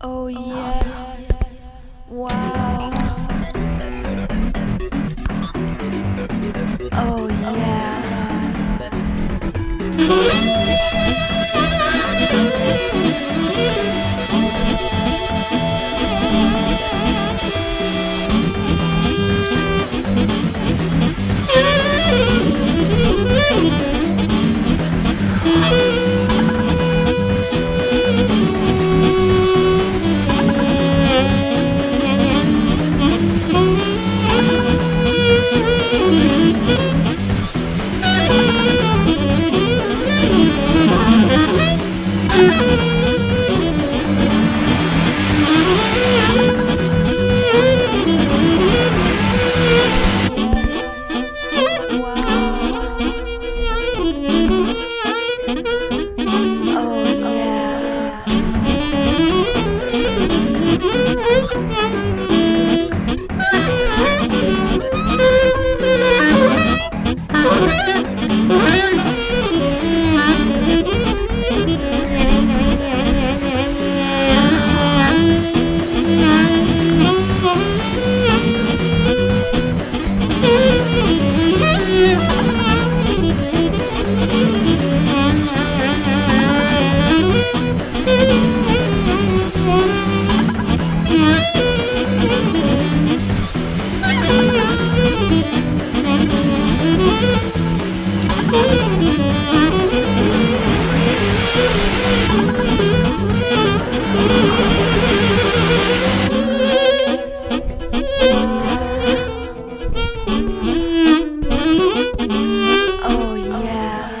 Oh, oh yes. Wow. Oh yeah. Oh, yeah. Oh yeah.